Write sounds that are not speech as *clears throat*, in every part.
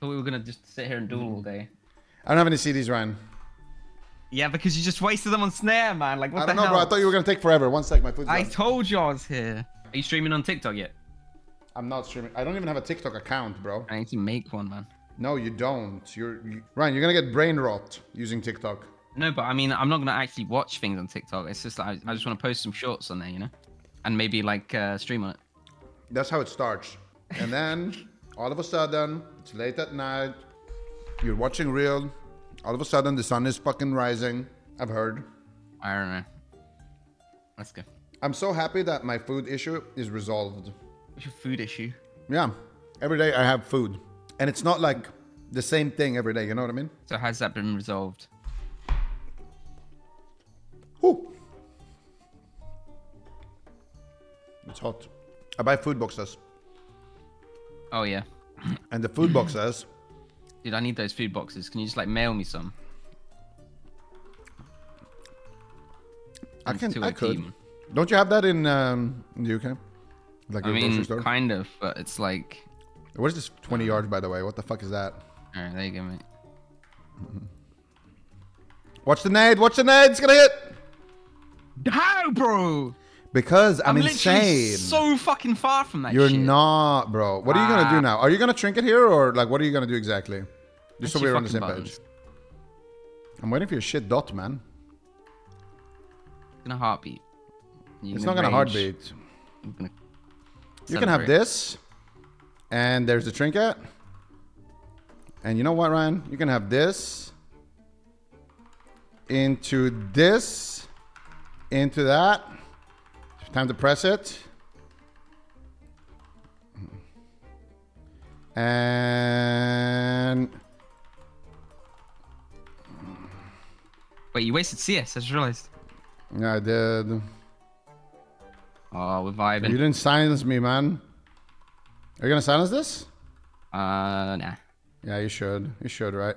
Thought we were gonna just sit here and duel all day. I don't have any CDs, Ryan. Yeah, because you just wasted them on snare, man. Like what I the don't know, hell? bro. I thought you were gonna take forever. One sec, my food's I done. told you I was here. Are you streaming on TikTok yet? I'm not streaming. I don't even have a TikTok account, bro. I need to make one, man. No, you don't. You're you, Ryan. You're gonna get brain rot using TikTok. No, but I mean, I'm not gonna actually watch things on TikTok. It's just like I just want to post some shorts on there, you know, and maybe like uh, stream on it. That's how it starts. And then *laughs* all of a sudden, it's late at night. You're watching real. All of a sudden, the sun is fucking rising. I've heard. I don't know. Let's go. I'm so happy that my food issue is resolved. What's your food issue? Yeah, every day I have food, and it's not like the same thing every day. You know what I mean? So has that been resolved? Ooh. It's hot. I buy food boxes, Oh yeah, and the food boxes. *clears throat* dude, I need those food boxes. Can you just like mail me some? I can. I could. Don't you have that in um, in the UK? Like I mean, store? kind of, but it's like. What is this 20 yards, by the way? What the fuck is that? All right, there you go, mate. Watch the nade. Watch the nade. It's gonna hit. How, bro? Because I'm, I'm insane. so fucking far from that You're shit. not, bro. What are you gonna do now? Are you gonna trinket here, or like, what are you gonna do exactly? Just so we're on the same fucking page. I'm waiting for your shit dot, man. It's gonna heartbeat. You're It's not gonna heartbeat. Gonna You can have this, and there's the trinket. And you know what, Ryan? You can have this into this, into that. Time to press it. And Wait, you wasted CS. I just realized. yeah, I did. Oh, we're vibing. You didn't silence me, man. Are you gonna silence this? Uh, nah. Yeah, you should. You should, right?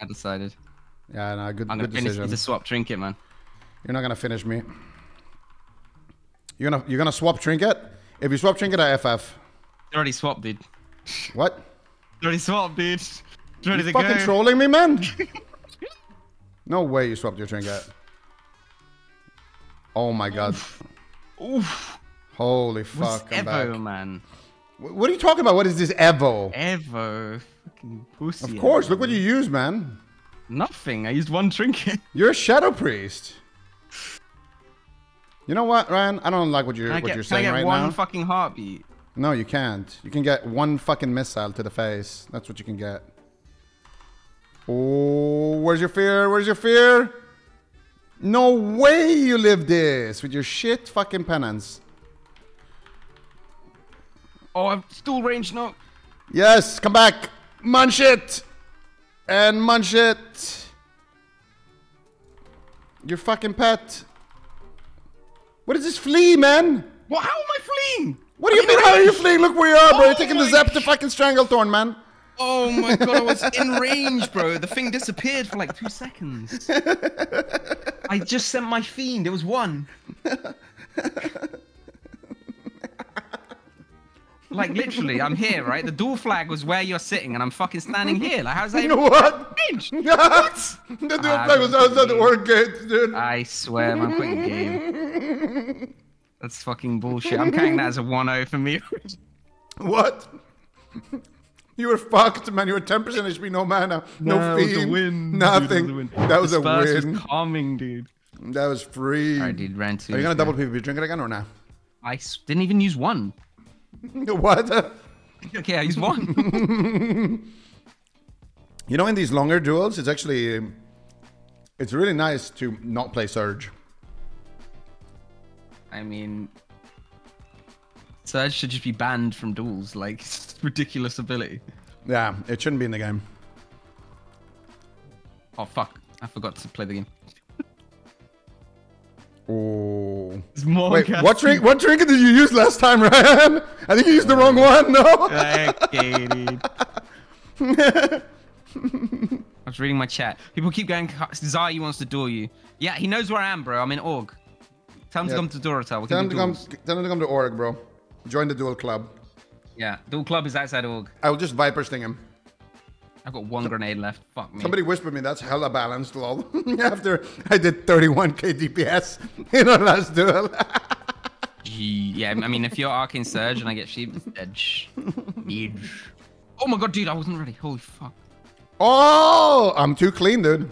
I decided. Yeah, no, good, I'm good gonna finish decision. with the swap trinket, man. You're not gonna finish me. You're gonna you're gonna swap trinket. If you swap trinket, I FF. Already swapped, dude. What? Already swapped, dude. It's ready You fucking go. trolling me, man? *laughs* no way you swapped your trinket. Oh my god. Oof. Holy What's fuck, I'm Evo, back. man? What are you talking about? What is this Evo? Evo. Fucking pussy. Of course, Evo, look what you use, man. Nothing. I used one trinket. You're a shadow priest. You know what, Ryan? I don't like what you're what get, you're saying right can I get right one now. fucking heartbeat? No, you can't. You can get one fucking missile to the face. That's what you can get. Oh, where's your fear? Where's your fear? No way you live this with your shit fucking penance. Oh, I'm still range knock. Yes, come back. Munch it. And munch it. Your fucking pet. What is this flea, man? Well, How am I fleeing? What do you mean? How are you fleeing? Look where you are, bro. You're Oh taking the Zep to fucking Stranglethorn, man. Oh my god, I was *laughs* in range, bro. The thing disappeared for like two seconds. *laughs* I just sent my fiend. It was one. *laughs* Like literally, I'm here, right? The duel flag was where you're sitting, and I'm fucking standing here. Like, how's that? You know even *laughs* what? range? what? *laughs* the duel Ah, flag was don't outside the believe- gate, dude. I swear, man, quit the game. That's fucking bullshit. I'm counting that as a 1-0 for me. *laughs* What? You were fucked, man. You were 10% HP, no mana, no Nah, it was a fiend, win, dude, nothing. it was a win. That was a Spurs win. Was calming, dude. That was free. Alright, dude, round two. Are you gonna let's go. double PvP trinket again or not? I didn't even use one. *laughs* what? Okay, I used one. You know, in these longer duels, it's actually um, it's really nice to not play Surge. I mean, Surge should just be banned from duels. Like, *laughs* it's ridiculous ability. Yeah, it shouldn't be in the game. Oh fuck! I forgot to play the game. Oh. More. Wait, what drink? What trinket did you use last time, Ryan? I think you used the wrong uh, one. No. Okay, *laughs* dude. I was reading my chat. People keep going. Xaryu wants to duel you. Yeah, he knows where I am, bro. I'm in Org. Tell him Yeah. to come to Durotar. We Tell him to come. Tell him to come to Org, bro. Join the duel club. Yeah, duel club is outside Org. I will just Viper sting him. I've got one grenade left. Fuck me. Somebody whispered me that's hella balanced, lol. *laughs* After I did 31k DPS *laughs* in our last duel. Gee, Yeah, I mean, if you're Arcane Surge and I get Sheep, edge. Edge. Oh my god, dude, I wasn't ready. Holy fuck. oh, I'm too clean, dude.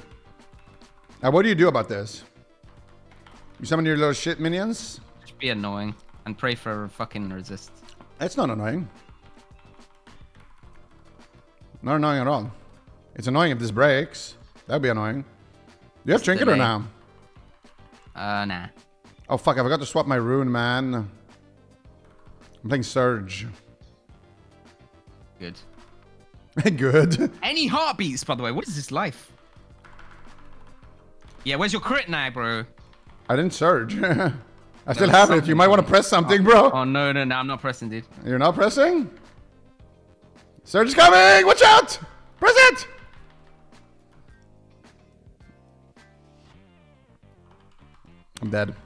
Now, what do you do about this? You summon your little shit minions? Just be annoying and pray for fucking resist. That's not annoying. Not annoying at all. It's annoying if this breaks. That'd be annoying. Do you have trinket or now? Uh, nah. Oh fuck! I forgot to swap my rune, man. I'm playing Surge. Good. *laughs* Good. Any heartbeats, by the way. What is this life? Yeah, where's your crit now, bro? I didn't Surge. *laughs* I still have it. You might want to press something, bro. Oh, no, no, no, I'm not pressing, dude. You're not pressing? Surge is coming! Watch out! Press it! I'm dead. *laughs*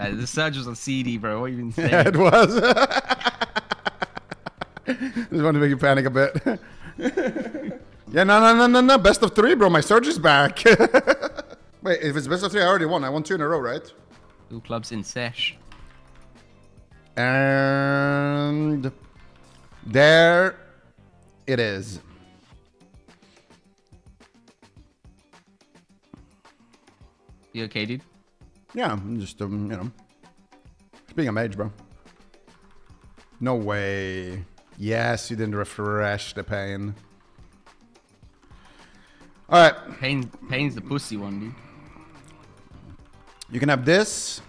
Uh, the surge was on CD, bro. What are you even *laughs* Yeah, saying? it was. *laughs* Just wanted to make you panic a bit. yeah, no, no, no, no, no. Best of three, bro. My Surge is back. Wait, if it's best of three, I already won. I won two in a row, right? Two clubs in sesh. And there it is. You okay, dude? Yeah, I'm just um, you know, being a mage, bro. No way. Yes, you didn't refresh the pain. All right, Pain, Pain's the pussy one, dude. you can have this.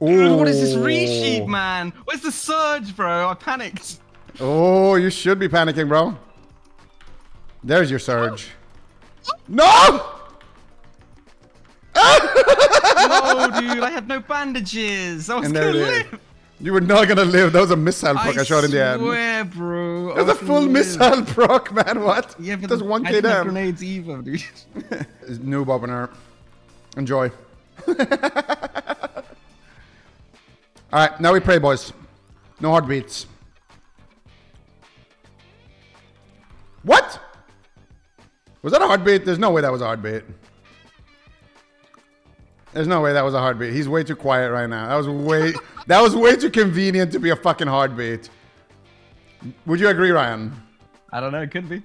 Dude, what is this resheet, man? Where's the surge, bro? I panicked. Oh, you should be panicking, bro. There's your surge. No! no, *laughs* dude, I had no bandages. I was gonna live. You were not gonna live. That was a missile proc I, shot in the end. swear, bro. That was a full missile proc, man. What? Yeah, but That's the- 1k I didn't have down. grenades either, dude. *laughs* Noob opener. Enjoy. *laughs* All right, now we pray, boys. No heartbeats. What? Was that a heartbeat? There's no way that was a heartbeat. There's no way that was a heartbeat. He's way too quiet right now. That was way *laughs* that was way too convenient to be a fucking heartbeat. Would you agree, Ryan? I don't know. It could be.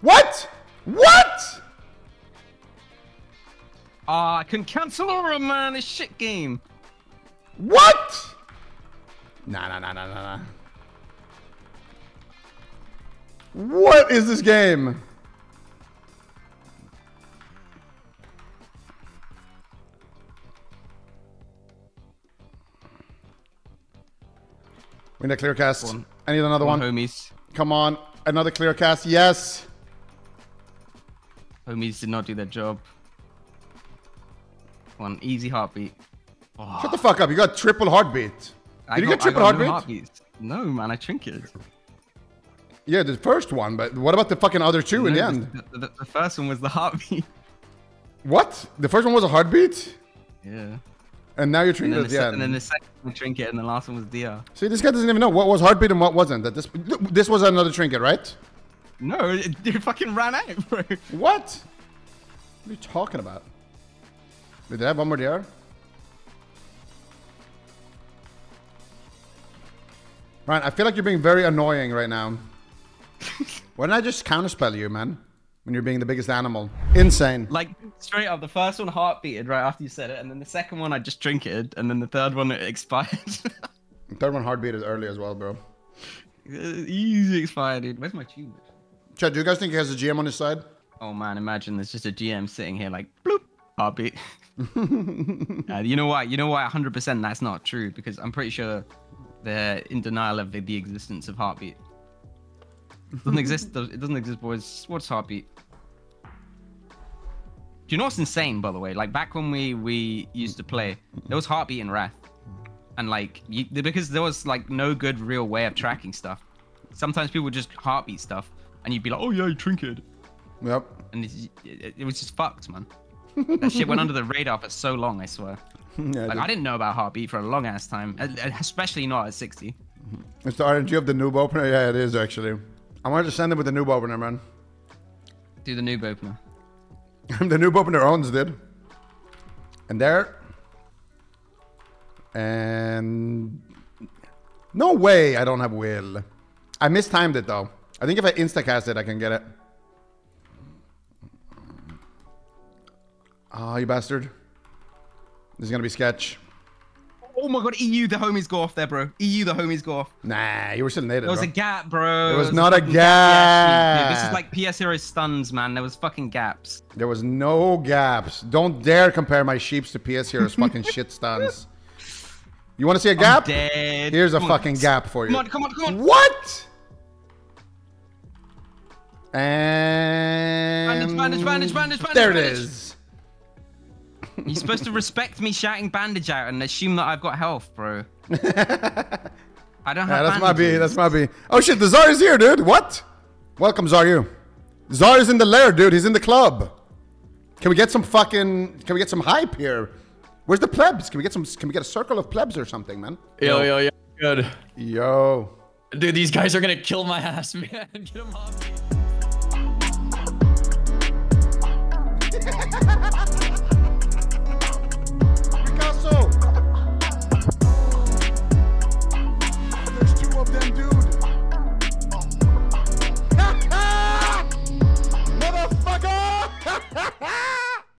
What? What? Ah, I couldn't cancel Aura, man. This shit game. What? Nah, nah, nah, nah, nah, nah. What is this game? We need a clear cast. One. I need another Come one. homies. Come on. Another clear cast. Yes. Homies did not do their job. One easy heartbeat. Shut the fuck up. You got triple heartbeat. Did I you got- get triple got no heartbeat? heartbeats. No, man. I trinketed. Yeah, the first one, but what about the fucking other two in the end? The, the- the first one was the heartbeat. What? The first one was a heartbeat? Yeah. And now you're the at the end. and then the second one trinket, and the last one was DR. See, this guy doesn't even know what was heartbeat and what wasn't. That this this was another trinket, right? No, it, it fucking ran out, bro. What? What are you talking about? Did I have one more DR? Ryan, I feel like you're being very annoying right now. *laughs* Why didn't I just counterspell you, man? When you're being the biggest animal. Insane. Like straight up, the first one heartbeated right after you said it, and then the second one I just drink it, and then the third one it expired. *laughs* Third one heartbeated is early as well, bro. Easy expired, dude. Where's my tube? Chad, do you guys think he has a GM on his side? Oh man, imagine there's just a GM sitting here like bloop heartbeat. *laughs* uh, you know why? You know why? 100% that's not true because I'm pretty sure they're in denial of the, the existence of heartbeat. It doesn't exist. It doesn't exist, boys. What's heartbeat? Do you know what's insane, by the way? Like back when we we used to play, there was heartbeat in Wrath, and like you, because there was like no good real way of tracking stuff. Sometimes people would just heartbeat stuff, and you'd be like, "Oh yeah, you trinketed." Yep. and it's, it, it was just fucked, man. that shit went under the radar for so long, I swear. *laughs* Yeah, Like dude. I didn't know about heartbeat for a long ass time, especially not at 60. It's the RNG of the noob opener. Yeah, it is actually. I wanted to send it with the noob opener, man. Do the noob opener. *laughs* the noob opener owns did. And there. And no way I don't have will. I mistimed it though. I think if I instacast it, I can get it. Oh, you bastard. This is gonna be sketch. Oh my god, EU, the homies go off there, bro. EU, the homies go off. Nah, you were still native. There was bro. a gap, bro. There was There not a fucking Yeah, gap. this is like Pshero stuns, man. There was fucking gaps. There was no gaps. Don't dare compare my sheeps to Pshero's fucking shit *laughs* stuns. You want to see a gap? Dead. Here's a Come on. fucking gap for you. Come on, come on, come on. What? And bandage, bandage, bandage, bandage, there it bandage. is. You're supposed to respect me shouting bandage out and assume that I've got health, bro. *laughs* I don't Yeah, have that's my B. That's my B. Oh shit, the Czar is here, dude. What? Welcome, Xaryu. Czar is in the lair, dude. He's in the club. Can we get some fucking? Can we get some hype here? Where's the plebs? Can we get some? Can we get a circle of plebs or something, man? Yo, yo, yo. Good. Yo. Dude, these guys are gonna kill my ass, *laughs* man. Get them off me.